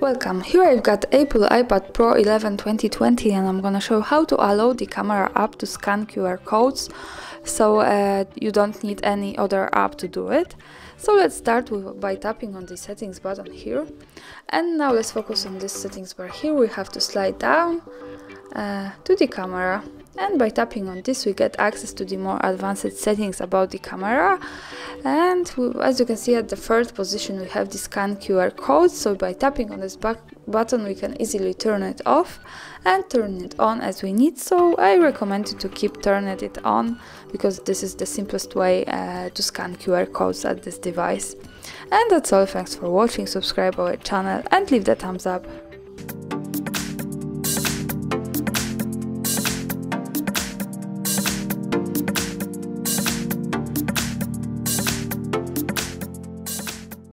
Welcome, here I've got Apple iPad Pro 11 2020 and I'm gonna show how to allow the camera app to scan QR codes so uh, you don't need any other app to do it. So let's start with, by tapping on the settings button here. And now let's focus on this settings bar here. We have to slide down uh, to the camera and by tapping on this we get access to the more advanced settings about the camera. And as you can see at the third position we have the scan QR code. So by tapping on this button we can easily turn it off and turn it on as we need. So I recommend you to keep turning it on because this is the simplest way uh, to scan QR codes at this device. And that's all. Thanks for watching. Subscribe our channel and leave the thumbs up